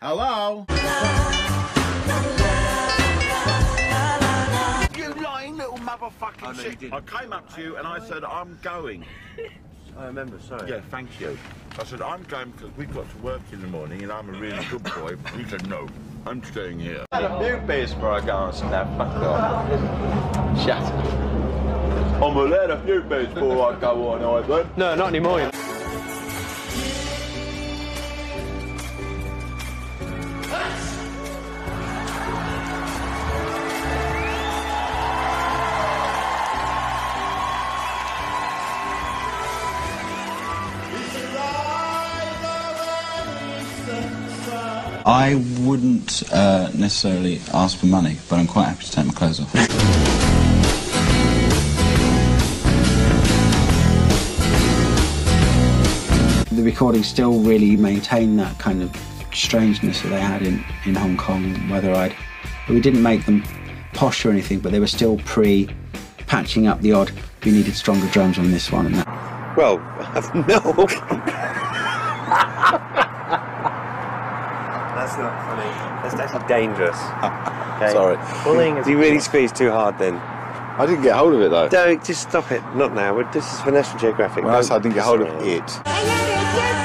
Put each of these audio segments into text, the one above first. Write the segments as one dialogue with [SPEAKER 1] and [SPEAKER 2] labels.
[SPEAKER 1] Hello?
[SPEAKER 2] You lying little motherfucking
[SPEAKER 3] Oh, no,
[SPEAKER 2] shit. I came up to you and I said, I'm going.
[SPEAKER 3] I remember, sorry.
[SPEAKER 2] Yeah, thank you. I said, I'm going because we've got to work in the morning and I'm a really good boy. He said, no, I'm staying here.
[SPEAKER 4] I had a few beers before I go on snap. Fuck off. Shut up. I'm allowed a few beers before I go on, Ivan.
[SPEAKER 5] No, not anymore.
[SPEAKER 6] I wouldn't uh, necessarily ask for money, but I'm quite happy to take my clothes off.
[SPEAKER 7] The recordings still really maintain that kind of strangeness that they had in, in Hong Kong, Weather Eyed. But we didn't make them posh or anything, but they were still pre patching up the odd. We needed stronger drums on this one and that.
[SPEAKER 5] Well, I have no. That's not funny. That's actually dangerous. Okay?
[SPEAKER 4] Sorry.
[SPEAKER 5] Bullying is. You really squeezed too hard then.
[SPEAKER 4] I didn't get hold of it though.
[SPEAKER 5] Don't just stop it. Not now. We're- This is for National Geographic.
[SPEAKER 4] When I I didn't get hold of it.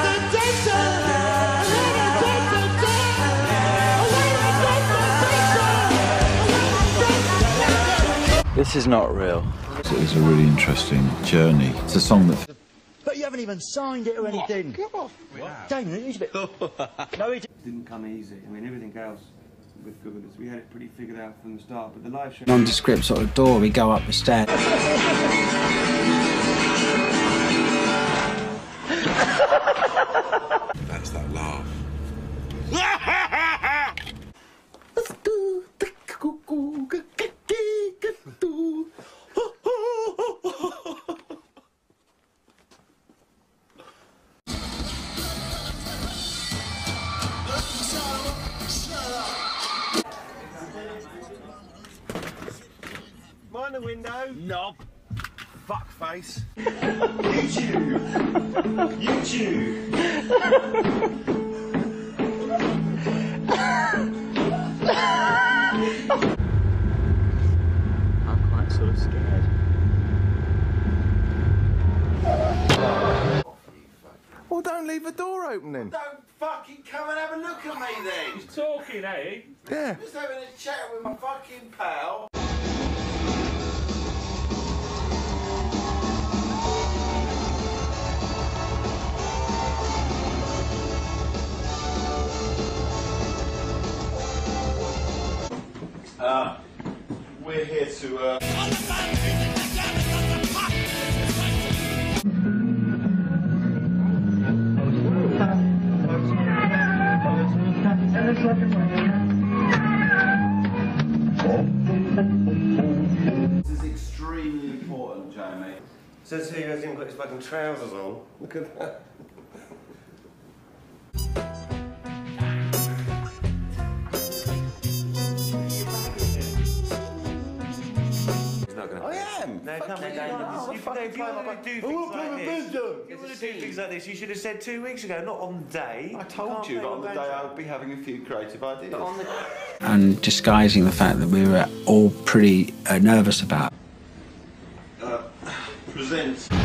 [SPEAKER 6] This is not real. It was a really interesting journey. It's a song that
[SPEAKER 8] But you haven't even signed it or anything. Get off. Damien, he's a bit. no, he
[SPEAKER 9] didn't come easy. I mean, everything else with Gorillaz, we had it pretty figured out from the start. But the live show.
[SPEAKER 7] Nondescript sort of door, we go up the stairs.
[SPEAKER 2] That's that laugh.
[SPEAKER 5] Mind the window.
[SPEAKER 2] Knob. Fuck face. YouTube! YouTube!
[SPEAKER 7] I'm quite sort of scared.
[SPEAKER 4] Well, don't leave the door open then.
[SPEAKER 2] Don't fucking come and have a look at me then.
[SPEAKER 3] He's Talking, eh?
[SPEAKER 4] Yeah.
[SPEAKER 2] Just having a chat with my fucking pal.
[SPEAKER 4] We're here to. Uh...
[SPEAKER 2] This is extremely important, Jamie.
[SPEAKER 5] Says he hasn't even got his fucking trousers on. Look at that. No, come on,
[SPEAKER 4] Fucking
[SPEAKER 5] Dave.
[SPEAKER 4] hell,
[SPEAKER 5] you-
[SPEAKER 4] fucking
[SPEAKER 5] if you
[SPEAKER 4] play
[SPEAKER 5] want
[SPEAKER 4] my-
[SPEAKER 5] to do things like this, if you want to do things like this, you should have said two weeks ago, not on the day.
[SPEAKER 4] I told you that on the day I would be having a few creative ideas.
[SPEAKER 7] And disguising the fact that we were all pretty uh, nervous about.
[SPEAKER 4] Present.
[SPEAKER 2] How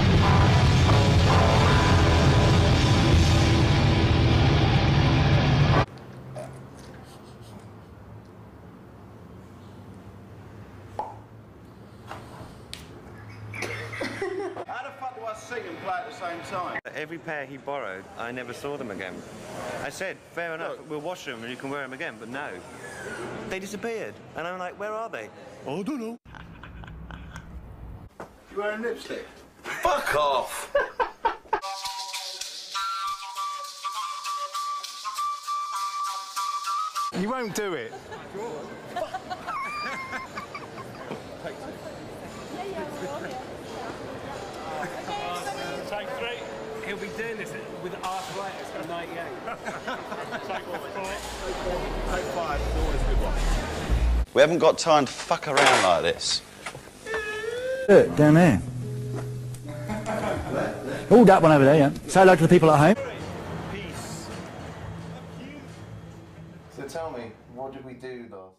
[SPEAKER 2] I sing and play at the same time?
[SPEAKER 5] Every pair he borrowed, I never saw them again. I said, fair enough, we'll wash them and you can wear them again, but no. They disappeared. And I'm like, where are they?
[SPEAKER 4] I don't know.
[SPEAKER 2] You wearing lipstick?
[SPEAKER 4] Fuck off.
[SPEAKER 8] You won't do it.
[SPEAKER 3] Take three. He'll be doing this with arthritis at 98.
[SPEAKER 2] Take five, it's always a good one.
[SPEAKER 6] we haven't got time to fuck around like this.
[SPEAKER 8] Look, down there. Oh, that one over there, yeah. Say hello to the people at home.
[SPEAKER 5] Peace.
[SPEAKER 1] So tell me, what did we do last